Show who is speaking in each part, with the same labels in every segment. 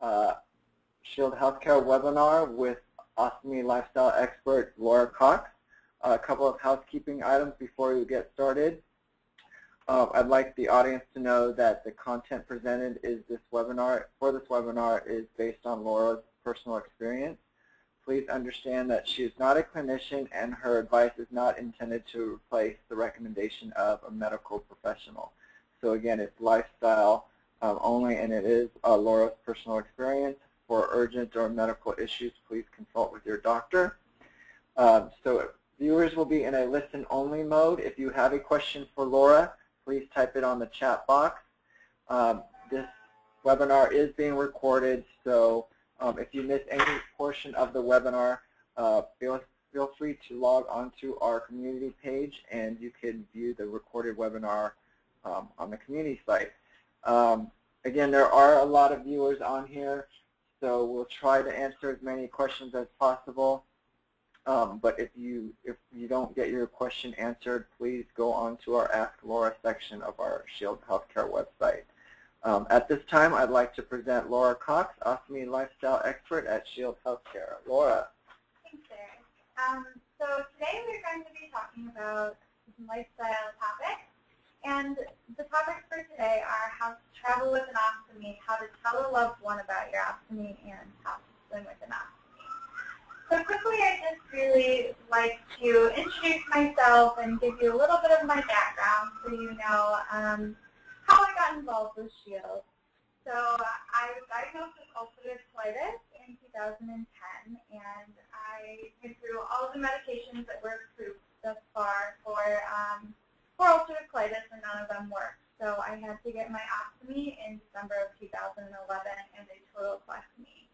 Speaker 1: uh, Shield Healthcare webinar with ostomy lifestyle expert Laura Cox. a couple of housekeeping items before we get started. Uh, I'd like the audience to know that the content presented is this webinar for this webinar is based on Laura's personal experience. Please understand that she is not a clinician and her advice is not intended to replace the recommendation of a medical professional. So again, it's lifestyle um, only and it is uh, Laura's personal experience. For urgent or medical issues, please consult with your doctor. Um, so viewers will be in a listen-only mode. If you have a question for Laura, please type it on the chat box. Um, this webinar is being recorded, so um, if you miss any portion of the webinar, uh, feel, feel free to log onto our community page and you can view the recorded webinar um, on the community site. Um, again, there are a lot of viewers on here. So we'll try to answer as many questions as possible. Um, but if you if you don't get your question answered, please go on to our Ask Laura section of our Shield Healthcare website. Um, at this time, I'd like to present Laura Cox, ostomy lifestyle expert at Shield Healthcare. Laura.
Speaker 2: Thanks, Eric. Um, so today we're going to be talking about some lifestyle topics. And the topics for today are how to travel with an ostomy, how to tell a loved one about your ostomy, and how to swim with an ostomy. So quickly, I just really like to introduce myself and give you a little bit of my background so you know um, how I got involved with SHIELD. So I was diagnosed with ulcerative colitis in 2010, and I went through all the medications that were approved thus far for um, for ulcerative colitis, and none of them worked. So I had to get my ostomy in December of 2011 and a total colectomy.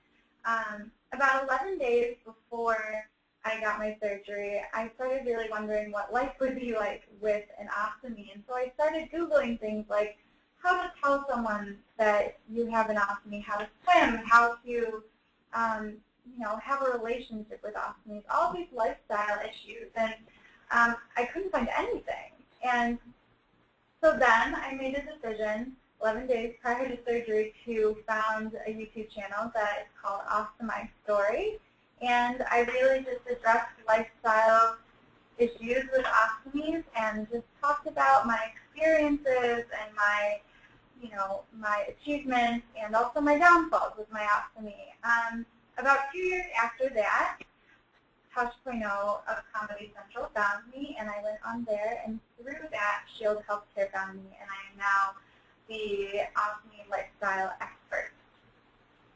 Speaker 2: Um, about 11 days before I got my surgery, I started really wondering what life would be like with an ostomy. And so I started Googling things like how to tell someone that you have an ostomy, how to swim, how to um, you know, have a relationship with ostomies, all these lifestyle issues. And um, I couldn't find anything. And so then I made a decision 11 days prior to surgery to found a YouTube channel that is called Ostomy Story. And I really just addressed lifestyle issues with ostomies and just talked about my experiences and my, you know, my achievements and also my downfalls with my ostomy. Um, about two years after that, Tosh.0 of Comedy Central found me, and I went on there, and through that, Shield Healthcare found me, and I am now the Ostomy Lifestyle Expert.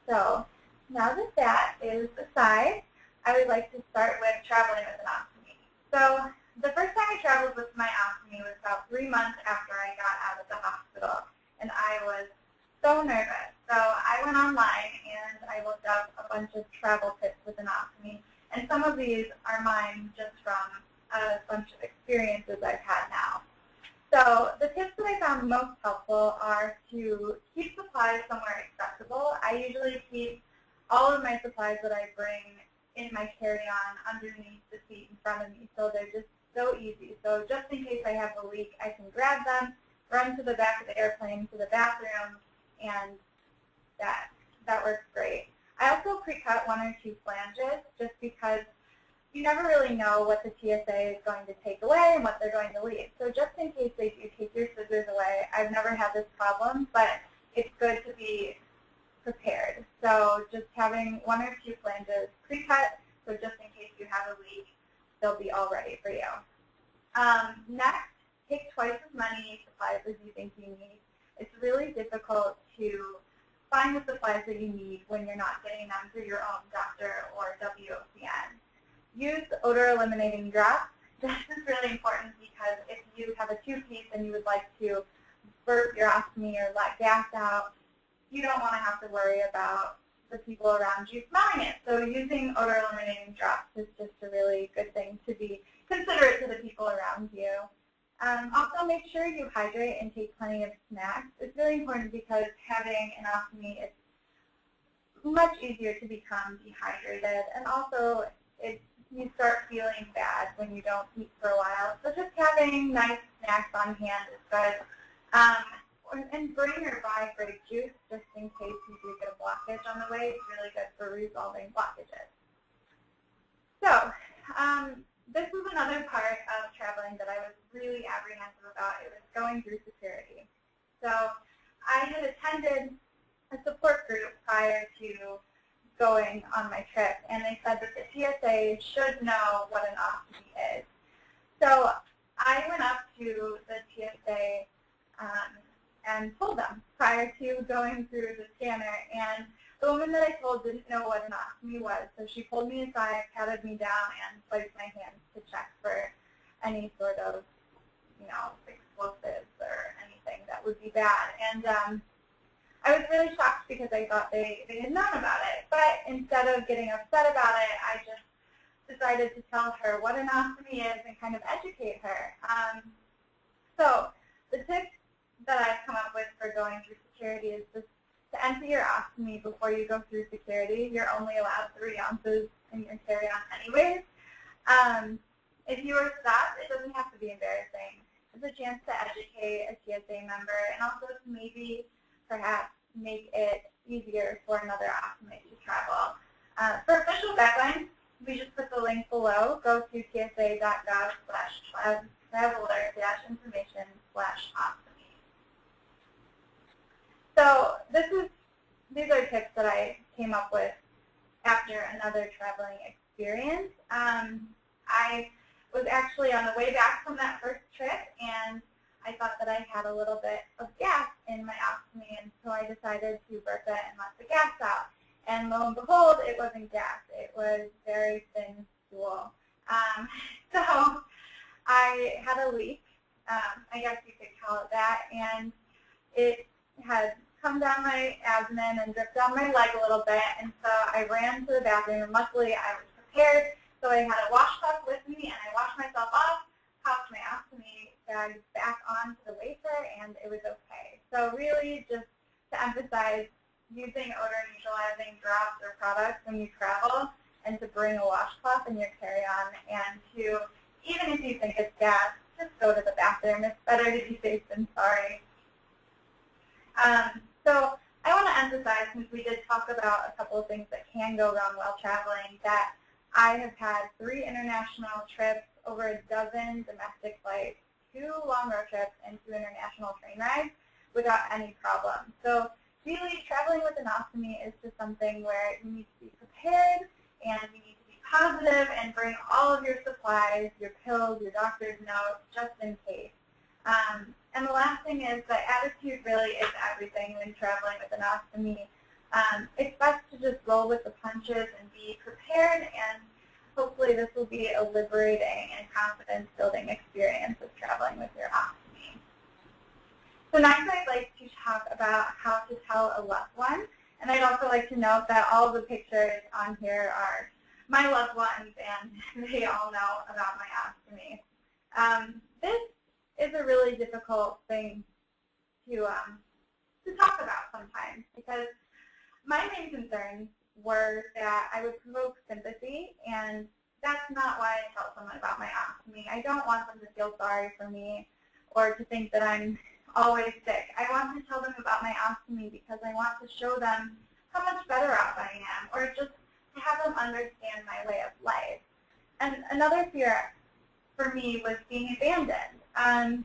Speaker 2: So now that that is aside, I would like to start with traveling with an ostomy. So the first time I traveled with my ostomy was about three months after I got out of the hospital, and I was so nervous. So I went online and I looked up a bunch of travel tips with an ostomy, and some of these are mine just from a bunch of experiences I've had now. So the tips that I found most helpful are to keep supplies somewhere accessible. I usually keep all of my supplies that I bring in my carry-on underneath the seat in front of me, so they're just so easy. So just in case I have a leak, I can grab them, run to the back of the airplane to the bathroom, and that, that works great. I also pre-cut one or two flanges just because you never really know what the TSA is going to take away and what they're going to leave. So just in case they do take your scissors away, I've never had this problem, but it's good to be prepared. So just having one or two flanges pre-cut, so just in case you have a leak, they'll be all ready for you. Um, next, take twice as many supplies as you think you need. It's really difficult to find the supplies that you need when you're not getting them through your own doctor or WOCN. Use odor eliminating drops. This is really important because if you have a two-piece and you would like to burp your ostomy or let gas out, you don't want to have to worry about the people around you smelling it. So using odor eliminating drops is just a really good thing to be considerate to the people around you. Um, also, make sure you hydrate and take plenty of snacks. It's really important because having an ostomy, it's much easier to become dehydrated, and also it, you start feeling bad when you don't eat for a while. So just having nice snacks on hand is good. Um, and bring or buy grape juice just in case you do get a blockage on the way. It's really good for resolving blockages. So um, this was another part of traveling that I was really apprehensive about. It was going through security. So I had attended a support group prior to going on my trip, and they said that the TSA should know what an ostomy is. So I went up to the TSA um, and told them prior to going through the scanner, and the woman that I told didn't know what an ostomy was, so she pulled me aside, patted me down, and wiped my hands to check for any sort of, you know, explosives or anything that would be bad. And um, I was really shocked because I thought they, they had known about it. But instead of getting upset about it, I just decided to tell her what an ostomy is and kind of educate her. Um, so the tip that I've come up with for going through security is just to empty your ostomy before you go through security. You're only allowed three ounces in your carry-on anyways. Um, if you are stopped, it doesn't have to be embarrassing. It's a chance to educate a TSA member and also to maybe perhaps make it easier for another ostomy to travel. Uh, for official guidelines, we just put the link below. Go to tsa.gov slash traveler dash information slash ostomy. So this is these are tips that I came up with after another traveling experience. Um, I was actually on the way back from that first trip, and I thought that I had a little bit of gas in my ostomy, and so I decided to burp it and let the gas out. And lo and behold, it wasn't gas. It was very thin stool. Um, so I had a leak, um, I guess you could call it that, and it had come down my abdomen and dripped down my leg a little bit, and so I ran to the bathroom, and luckily I was prepared, so I had a washcloth with me, and I washed myself off, popped my ostomy bag back onto the wafer, and it was okay. So really just to emphasize using odor neutralizing drops or products when you travel and to bring a washcloth in your carry-on and to, even if you think it's gas, just go to the bathroom. It's better to be safe than sorry. Um, so I want to emphasize, since we did talk about a couple of things that can go wrong while traveling, that I have had three international trips, over a dozen domestic flights, two long road trips, and two international train rides without any problem. So really, traveling with an ostomy is just something where you need to be prepared and you need to be positive and bring all of your supplies, your pills, your doctor's notes, just in case. Um, and the last thing is that attitude really is everything when traveling with an ostomy. Um, it's best to just roll with the punches and be prepared, and hopefully this will be a liberating and confidence-building experience of traveling with your ostomy. So next I'd like to talk about how to tell a loved one. And I'd also like to note that all the pictures on here are my loved ones and they all know about my ostomy. Um, this is a really difficult thing to, um, to talk about sometimes because my main concerns were that I would provoke sympathy and that's not why I tell someone about my ostomy. I don't want them to feel sorry for me or to think that I'm always sick. I want to tell them about my ostomy because I want to show them how much better off I am, or just to have them understand my way of life. And another fear for me was being abandoned. Um,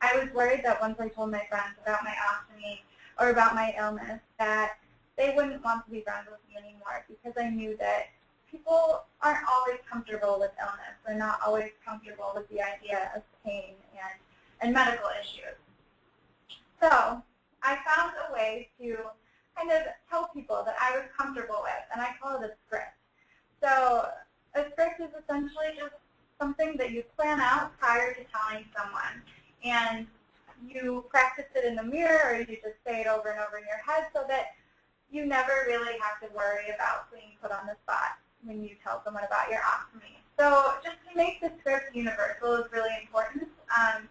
Speaker 2: I was worried that once I told my friends about my ostomy or about my illness, that they wouldn't want to be friends with me anymore because I knew that people aren't always comfortable with illness. They're not always comfortable with the idea of pain and, and medical issues. So I found a way to kind of tell people that I was comfortable with, and I call it a script. So a script is essentially just something that you plan out prior to telling someone. And you practice it in the mirror or you just say it over and over in your head so that you never really have to worry about being put on the spot when you tell someone about your ostomy. So just to make the script universal is really important. Um,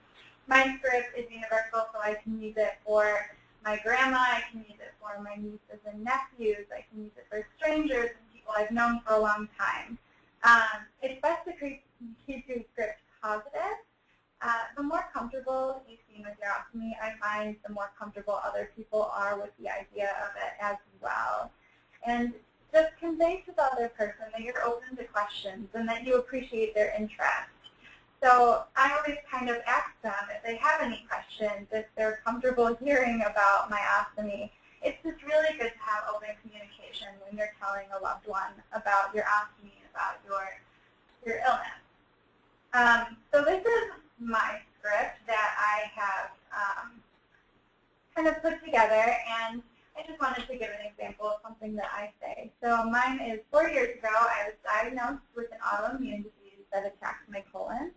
Speaker 2: my script is universal, so I can use it for my grandma, I can use it for my nieces and nephews, I can use it for strangers and people I've known for a long time. Um, it's best to keep, keep your script positive. Uh, the more comfortable you seem with your ostomy, I find the more comfortable other people are with the idea of it as well. And just convey to the other person that you're open to questions and that you appreciate their interest. So I always kind of ask them if they have any questions, if they're comfortable hearing about my ostomy. It's just really good to have open communication when you're telling a loved one about your ostomy about your, your illness. Um, so this is my script that I have um, kind of put together, and I just wanted to give an example of something that I say. So mine is four years ago, I was diagnosed with an autoimmune disease that attacked my colon.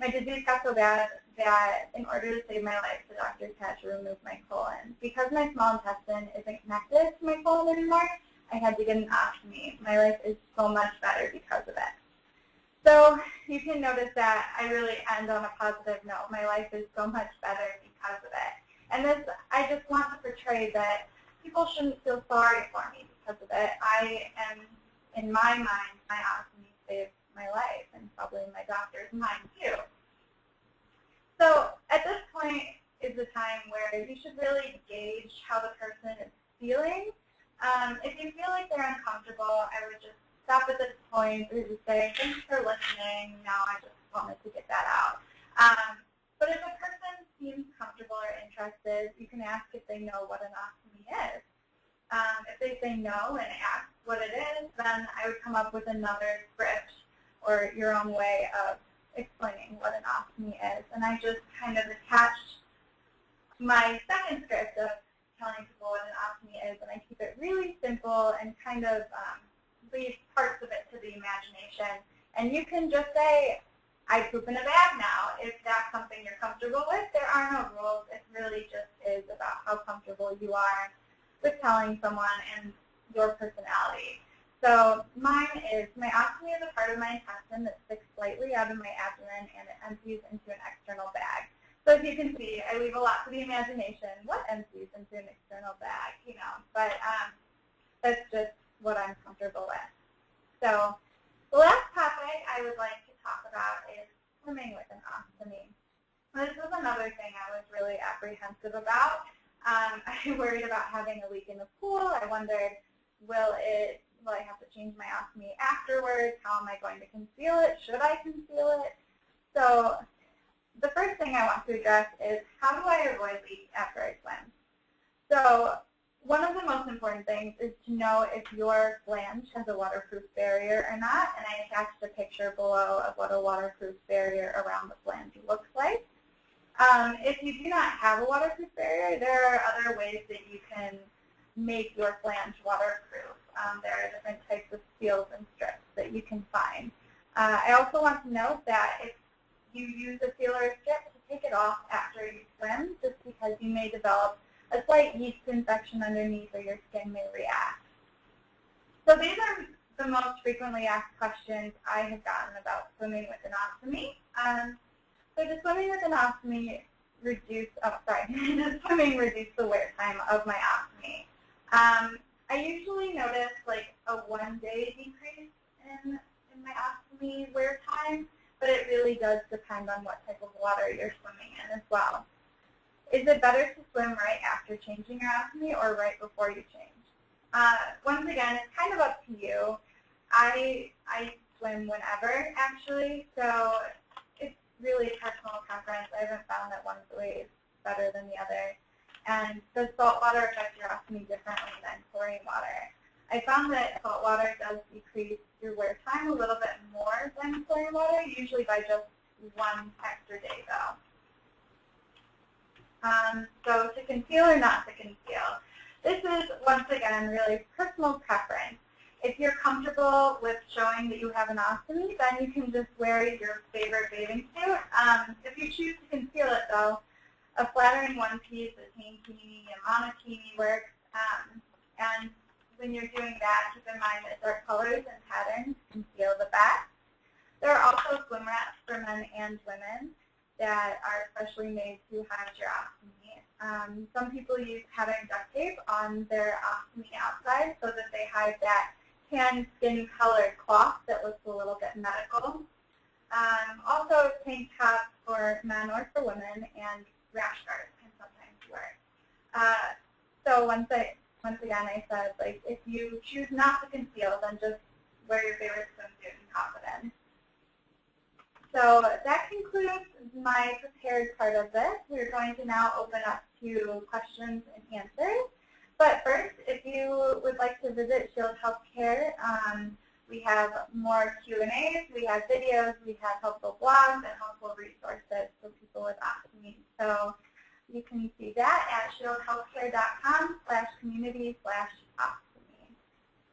Speaker 2: My disease got so bad that in order to save my life, the doctors had to remove my colon. Because my small intestine isn't connected to my colon anymore, I had to get an ostomy. My life is so much better because of it. So you can notice that I really end on a positive note. My life is so much better because of it. And this, I just want to portray that people shouldn't feel sorry for me because of it. I am, in my mind, my ostomy saved my life, and probably my doctor's mind too. So at this point is the time where you should really gauge how the person is feeling. Um, if you feel like they're uncomfortable, I would just stop at this point and just say, thanks for listening. Now I just wanted to get that out. Um, but if a person seems comfortable or interested, you can ask if they know what an ostomy is. Um, if they say no and ask what it is, then I would come up with another script or your own way of explaining what an ostomy is. And I just kind of attached my second script of telling people what an ostomy is, and I keep it really simple and kind of um, leave parts of it to the imagination. And you can just say, I poop in a bag now. If that's something you're comfortable with, there are no rules. It really just is about how comfortable you are with telling someone and your personality. So mine is, my ostomy is a part of my intestine that sticks slightly out of my abdomen and it empties into an external bag. So as you can see, I leave a lot to the imagination. What empties into an external bag, you know? But um, that's just what I'm comfortable with. So the last topic I would like to talk about is swimming with an ostomy. This was another thing I was really apprehensive about. Um, I worried about having a leak in the pool. I wondered, will it, will I have to change my ostomy afterwards? How am I going to conceal it? Should I conceal it? So the first thing I want to address is how do I avoid leaks after I swim? So one of the most important things is to know if your flange has a waterproof barrier or not, and I attached a picture below of what a waterproof barrier around the flange looks like. Um, if you do not have a waterproof barrier, there are other ways that you can make your flange waterproof. Um, there are different types of seals and strips that you can find. Uh, I also want to note that if you use a seal or a strip, to take it off after you swim, just because you may develop a slight yeast infection underneath or your skin may react. So these are the most frequently asked questions I have gotten about swimming with an ostomy. Um, so does swimming with an ostomy reduce, oh sorry, does swimming reduce the wear time of my ostomy? Um, I usually notice like a one day decrease in, in my ostomy wear time, but it really does depend on what type of water you're swimming in as well. Is it better to swim right after changing your ostomy or right before you change? Uh, once again, it's kind of up to you. I, I swim whenever, actually, so it's really personal preference. I haven't found that one way is better than the other. And does salt water affect your ostomy differently than chlorine water? I found that salt water does decrease your wear time a little bit more than chlorine water, usually by just one extra day, though. Um, so to conceal or not to conceal. This is, once again, really personal preference. If you're comfortable with showing that you have an ostomy, then you can just wear your favorite bathing suit. Um, if you choose to conceal it, though, a flattering one piece, a tankini, a monokini works. Um, and when you're doing that, keep in mind that dark colors and patterns conceal the back. There are also swim wraps for men and women that are especially made to hide your ostomy. Um, some people use patterned duct tape on their ostomy outside so that they hide that tan skin colored cloth that looks a little bit medical. Um, also tank tops for men or for women and rash guards can sometimes work. Uh, so once I, once again, I said, like, if you choose not to conceal, then just wear your favorite swimsuit in confidence. So that concludes my prepared part of this. We're going to now open up to questions and answers. But first, if you would like to visit Shield Healthcare, um, we have more Q&As, we have videos, we have helpful blogs and helpful resources for people with ostomy. So you can see that at shieldhealthcare.com slash community slash.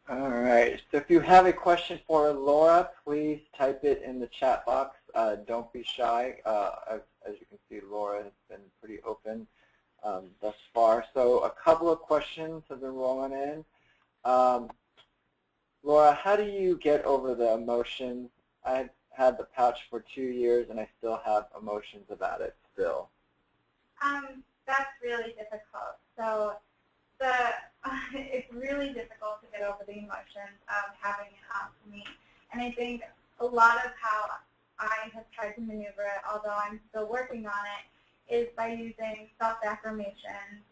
Speaker 1: All right. So if you have a question for Laura, please type it in the chat box. Uh, don't be shy. Uh, as, as, you can see, Laura has been pretty open um, thus far. So a couple of questions have been rolling in. Um, Laura, how do you get over the emotions? I've had the pouch for two years and I still have emotions about it still.
Speaker 2: Um, that's really difficult. So the it's really difficult to get over the emotions of having an ostomy. And I think a lot of how I have tried to maneuver it, although I'm still working on it, is by using self-affirmations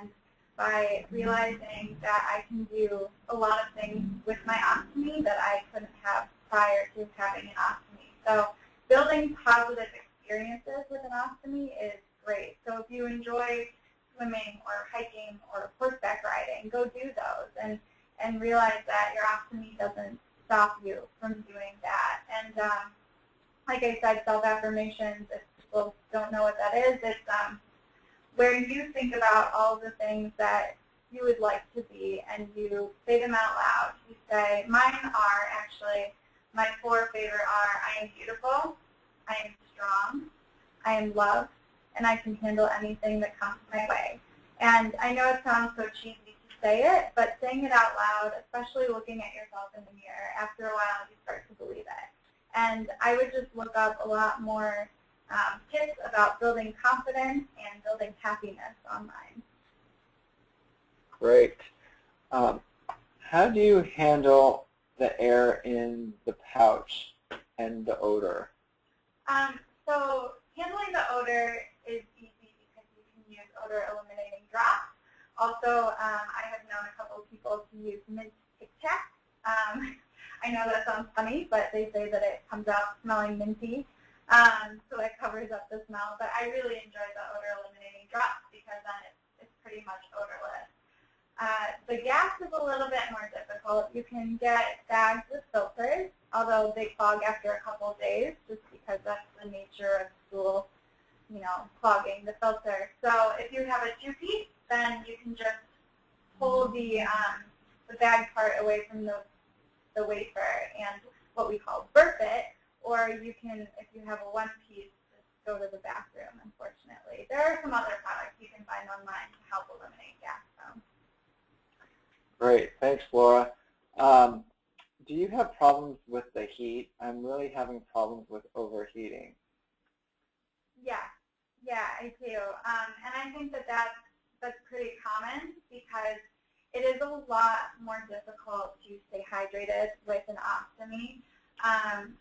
Speaker 2: and by realizing that I can do a lot of things with my ostomy that I couldn't have prior to having an ostomy. So building positive experiences with an ostomy is great. So if you enjoy swimming or hiking or horseback riding, go do those and, and realize that your ostomy doesn't stop you from doing that. And um, like I said, self-affirmations, if people don't know what that is, it's um, where you think about all the things that you would like to be and you say them out loud. You say, mine are actually, my four favorite are, I am beautiful, I am strong, I am loved, and I can handle anything that comes my way. And I know it sounds so cheesy to say it, but saying it out loud, especially looking at yourself in the mirror, after a while you start to believe it. And I would just look up a lot more um, tips about building confidence and building happiness online.
Speaker 1: Great. Um, how do you handle the air in the pouch and the odor?
Speaker 2: Um, so handling the odor is easy because you can use odor eliminating drops. Also, um, I have known a couple of people to use mint Tic Tac. I know that sounds funny, but they say that it comes out smelling minty. Um, so it covers up the smell. But I really enjoy the odor eliminating drops because then it's, it's pretty much odorless. Uh, the gas is a little bit more difficult. You can get bags with filters, although they clog after a couple of days just because that's the nature of stool, you know, clogging the filter. So if you have a two-piece, then you can just pull the, um, the bag part away from the, the wafer and what we call burp it, or you can, if you have a one-piece, just go to the bathroom, unfortunately. There are some other products you can find online to help eliminate gas, though.
Speaker 1: Great. Thanks, Laura. Um, do you have problems with the heat? I'm really having problems with overheating.
Speaker 2: Yeah, yeah, I do. Um, and I think that that's, that's pretty common because it is a lot more difficult to stay hydrated with an ostomy. Um,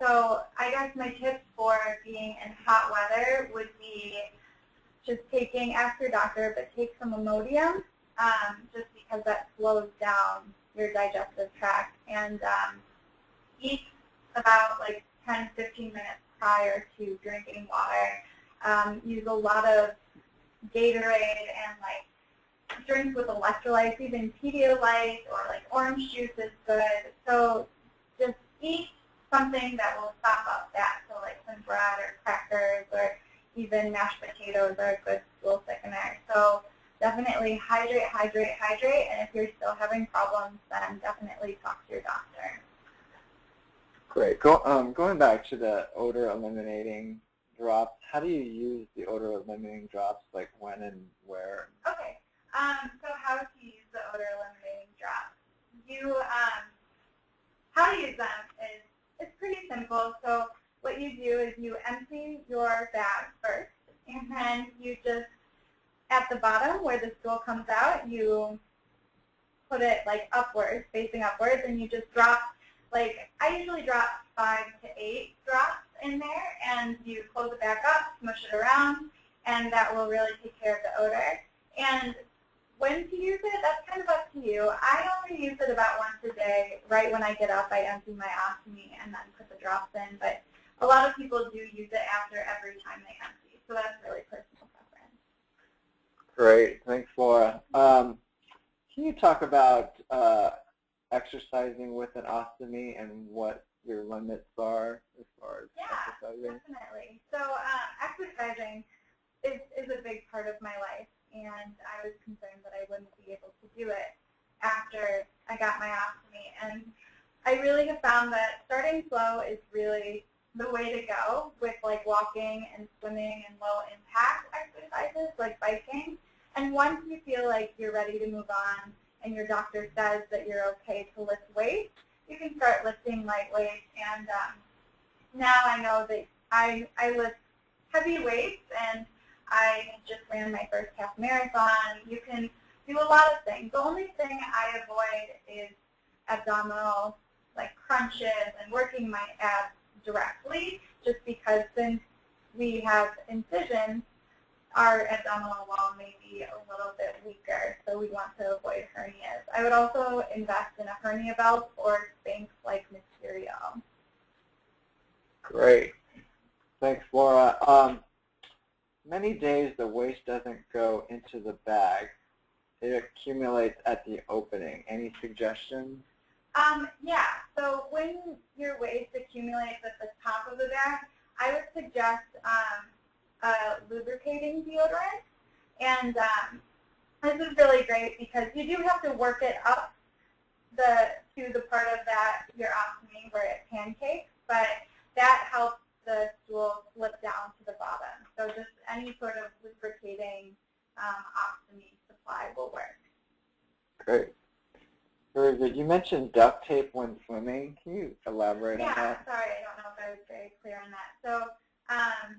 Speaker 2: so I guess my tips for being in hot weather would be just taking, ask your doctor, but take some Imodium um, just because that slows down your digestive tract. And um, eat about like 10, 15 minutes prior to drinking water. Um, use a lot of Gatorade and like drinks with electrolytes, even Pedialyte or like orange juice is good. So just eat something that will stop up that. So like some bread or crackers or even mashed potatoes are a good stool thickener. So definitely hydrate, hydrate, hydrate. And if you're still having problems, then definitely talk to your doctor.
Speaker 1: Great. Go, um, going back to the odor eliminating drops, how do you use the odor eliminating drops, like when and where?
Speaker 2: Okay. Um, so how to use the odor eliminating drops. You, um, how to use them is it's pretty simple. So what you do is you empty your bag first, and then you just, at the bottom where the stool comes out, you put it like upwards, facing upwards, and you just drop, like, I usually drop five to eight drops in there, and you close it back up, smush it around, and that will really take care of the odor. And when to use it, that's kind of up to you. I only use it about once a day. Right when I get up, I empty my ostomy and then put the drops in. But a lot of people do use it after every time they empty, so that's really personal preference.
Speaker 1: Great, thanks, Laura. Um, can you talk about uh, exercising with an ostomy and what your limits are as far as
Speaker 2: yeah,
Speaker 1: exercising?
Speaker 2: definitely. So uh, exercising is, is a big part of my life, and I was concerned that I wouldn't be able to do it after I got my ostomy. And I really have found that starting slow is really the way to go with like walking and swimming and low impact exercises like biking. And once you feel like you're ready to move on and your doctor says that you're okay to lift weights, you can start lifting light weights. And um, now I know that I, I lift heavy weights and I just ran my first half marathon. You can do a lot of things. The only thing I avoid is abdominal like crunches and working my abs directly just because since we have incisions, our abdominal wall may be a little bit weaker, so we want to avoid hernias. I would also invest in a hernia belt or Spanx-like material.
Speaker 1: Great. Thanks, Laura. Um, many days the waste doesn't go into the bag. It accumulates at the opening. Any suggestions?
Speaker 2: Um, yeah, so when your waste accumulates at the top of the bag, I would suggest um, a lubricating deodorant. And um, this is really great because you do have to work it up the to the part of that your ostomy where it pancakes, but that helps the stool slip down to the bottom. So just any sort of lubricating um, ostomy supply will work.
Speaker 1: Great. Very good. You mentioned duct tape when swimming. Can you elaborate
Speaker 2: yeah,
Speaker 1: on that?
Speaker 2: Yeah, sorry, I don't know if I was very clear on that. So um,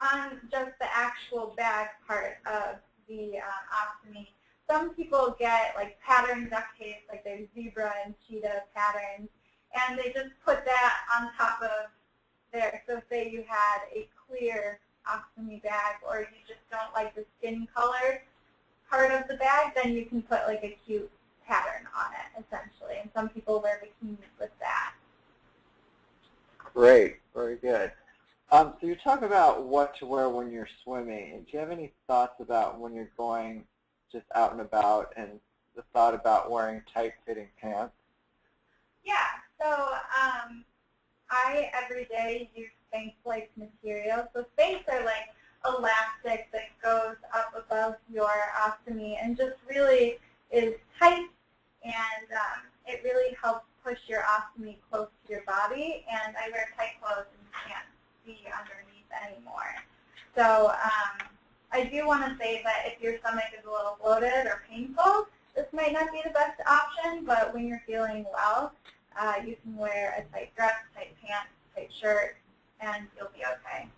Speaker 2: on just the actual bag part of the um, ostomy, some people get like pattern duct tape, like there's zebra and cheetah patterns, and they just put that on top of there. So say you had a clear ostomy bag or you just don't like the skin color part of the bag, then you can put like a cute pattern on it, essentially. And some people wear bikinis with that.
Speaker 1: Great, very good. Um, so you talk about what to wear when you're swimming. Do you have any thoughts about when you're going just out and about and the thought about wearing tight-fitting pants?
Speaker 2: Yeah, so um, I every day use Spanx-like material. So Spanx are like elastic that goes up above your ostomy and just really is tight and um, it really helps push your ostomy close to your body. And I wear tight clothes and can't see underneath anymore. So um, I do want to say that if your stomach is a little bloated or painful, this might not be the best option, but when you're feeling well, uh, you can wear a tight dress, tight pants, tight shirt, and you'll be okay.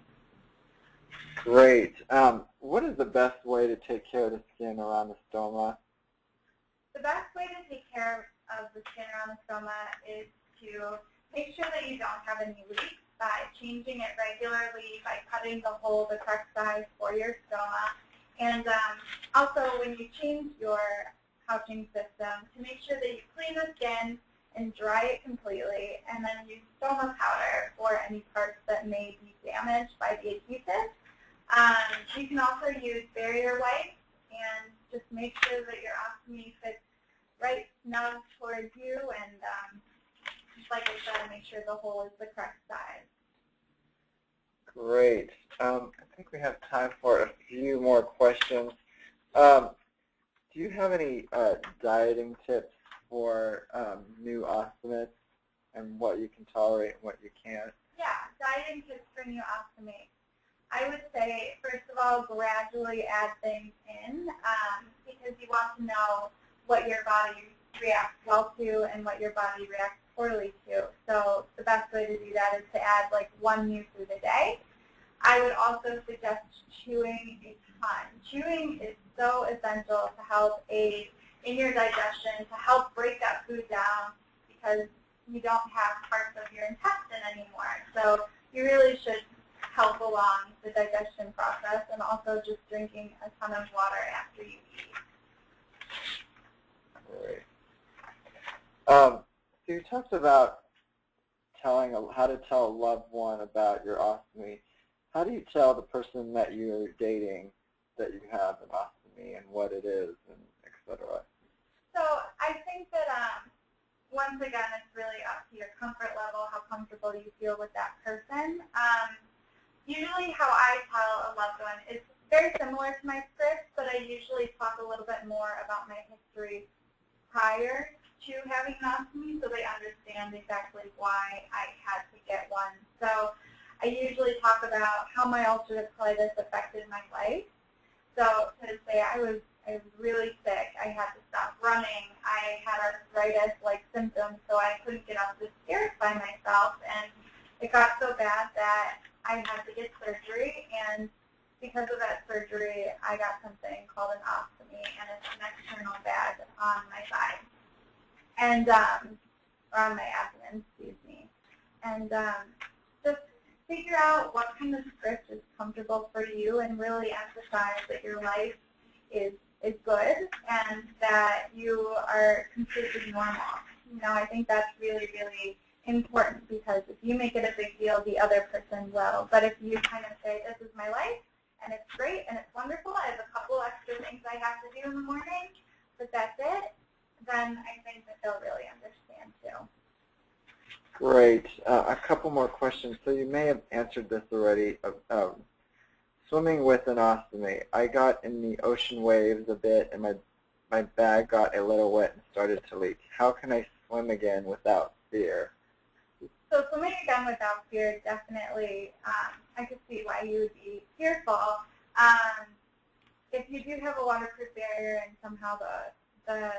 Speaker 1: Great. Um, what is the best way to take care of the skin around the stoma?
Speaker 2: The best way to take care of the skin around the stoma is to make sure that you don't have any leaks by changing it regularly, by cutting the hole the correct size for your stoma. And um, also when you change your pouching system, to make sure that you clean the skin and dry it completely, and then use stoma powder for any parts that may be damaged by the adhesive. Um, you can also use barrier wipes and just make sure that your ostomy fits right snug towards you and um, like I said, make sure the hole is the correct size.
Speaker 1: Great. Um, I think we have time for a few more questions. Um, do you have any uh, dieting tips for um, new ostomates and what you can tolerate and what you can't?
Speaker 2: Yeah, dieting tips for new ostomates. I would say, first of all, gradually add things in um, because you want to know what your body reacts well to and what your body reacts poorly to. So the best way to do that is to add like one new food a day. I would also suggest chewing a ton. Chewing is so essential to help aid in your digestion, to help break that food down because you don't have parts of your intestine anymore. So you really should help along the digestion process and also just drinking a ton of water after you eat.
Speaker 1: Great. Um, so you talked about telling how to tell a loved one about your ostomy. How do you tell the person that you're dating that you have an ostomy and what it is and et cetera?
Speaker 2: So I think that um, once again, it's really up to your comfort level, how comfortable you feel with that person. Um, usually how I tell a loved one is very similar to my script, but I usually talk a little bit more about my history prior to having an so they understand exactly why I had to get one. So I usually talk about how my ulcerative colitis affected my life. So to say I was I was really sick, I had to stop running, I had arthritis-like symptoms, so I couldn't get up the stairs by myself, and it got so bad that I had to get surgery, and because of that surgery, I got something called an ostomy, and it's an external bag on my side, and um, or on my abdomen, excuse me, and um, just figure out what kind of script is comfortable for you, and really emphasize that your life is is good and that you are completely normal. You know, I think that's really, really important because if you make it a big deal, the other person will. But if you kind of say, this is my life, and it's great, and it's wonderful, I have a couple extra things I have to do in the morning, but that's it, then I think that they'll really understand too.
Speaker 1: Great. Uh, a couple more questions. So you may have answered this already. Uh, um, swimming with an ostomy. I got in the ocean waves a bit, and my my bag got a little wet and started to leak. How can I swim again without fear?
Speaker 2: So swimming again without fear, definitely, um, I could see why you would be fearful. Um, if you do have a waterproof barrier and somehow the, the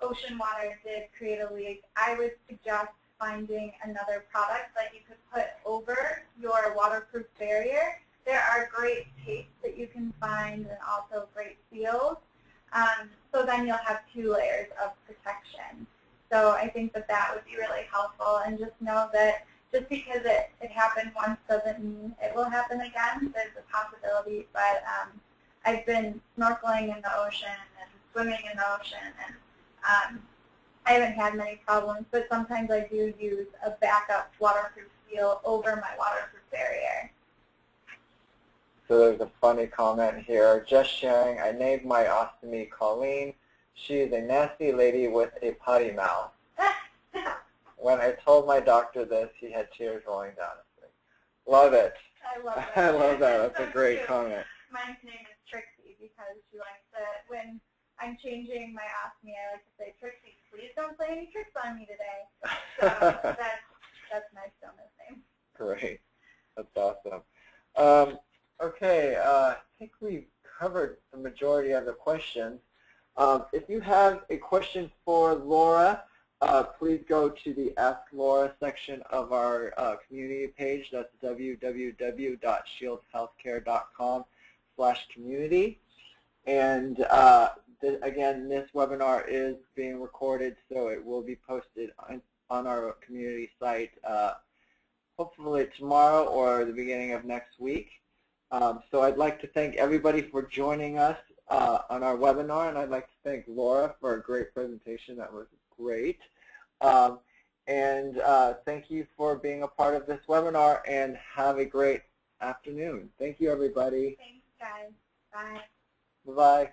Speaker 2: ocean water did create a leak, I would suggest finding another product that you could put over your waterproof barrier there are great tapes that you can find and also great seals. Um, so then you'll have two layers of protection. So I think that that would be really helpful and just know that just because it, it happened once doesn't mean it will happen again. There's a possibility, but um, I've been snorkeling in the ocean and swimming in the ocean and um, I haven't had many problems, but sometimes I do use a backup waterproof seal over my waterproof barrier.
Speaker 1: So there's a funny comment here. Just sharing, I named my ostomy Colleen. She is a nasty lady with a potty mouth. when I told my doctor this, he had tears rolling down his face. Love it.
Speaker 2: I love it.
Speaker 1: I love that. That's
Speaker 2: so
Speaker 1: a great
Speaker 2: cute.
Speaker 1: comment.
Speaker 2: My name is Trixie because she likes to, when I'm changing my ostomy, I like to say, Trixie, please don't play any tricks on me today. So that's, that's my stillness name.
Speaker 1: Great. That's awesome. Um, Okay, uh, I think we've covered the majority of the questions. Um, if you have a question for Laura, uh, please go to the Ask Laura section of our uh, community page. That's www.shieldhealthcare.com slash community. And uh, th again, this webinar is being recorded, so it will be posted on, on our community site uh, hopefully tomorrow or the beginning of next week. Um, so I'd like to thank everybody for joining us uh, on our webinar, and I'd like to thank Laura for a great presentation. That was great. Um, and uh, thank you for being a part of this webinar, and have a great afternoon. Thank you, everybody.
Speaker 2: Thanks, guys. Bye.
Speaker 1: Bye-bye.